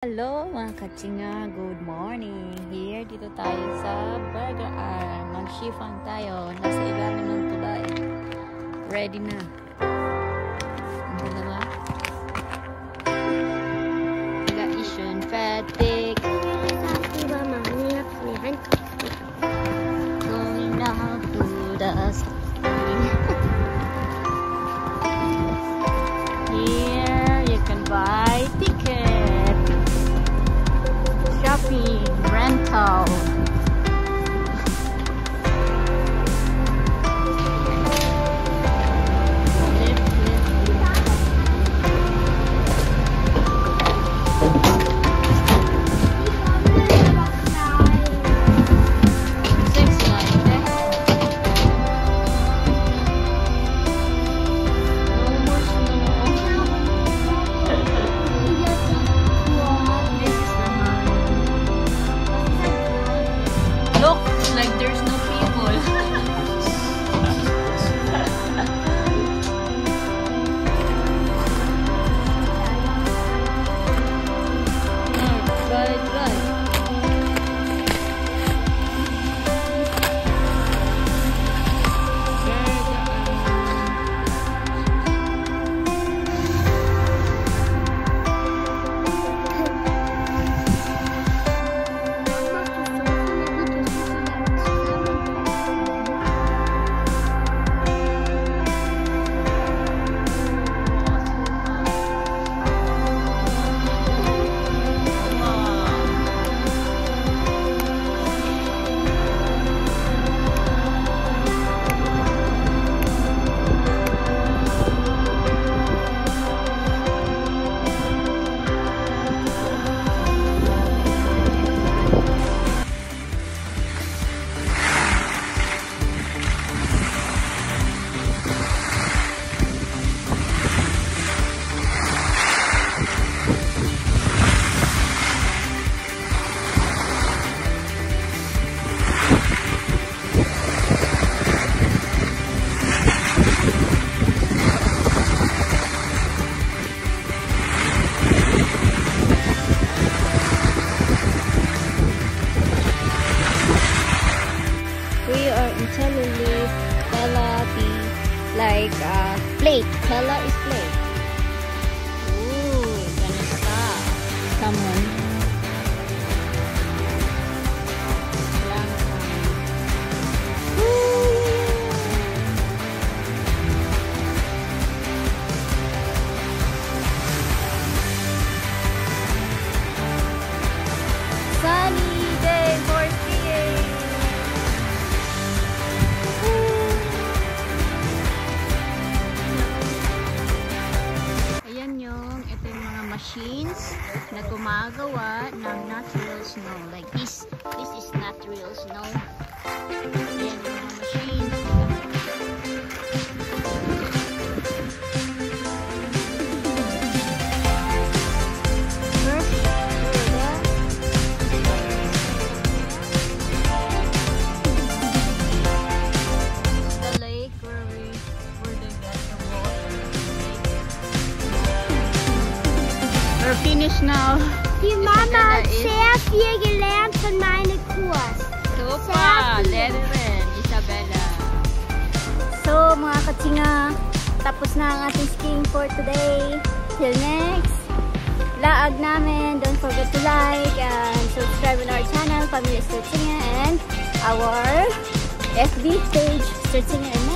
Hello mga katsinga, good morning. Here, dito tayo sa Burger R. Mag-shiffang tayo. Nasa ilalim ng tulay. Ready na. Ang dalawa. Nag-isun, fatigue. rental. Teluli, Tela be like uh, plate. Tela is plate. Ooh, gonna stop. Someone. Na gumagawa ng natural snow. Like this, this is natural snow. Ayan We're now. Die Mama hat ist- sehr viel gelernt von meinem Kurs. Super! Levin, Isabella. So, mga katsinga, tapos na ang ating skiing for today. Till next laag namin. Don't forget to like and subscribe on our channel, Pamilya Sturtsinga, and our FB page, Sturtsinga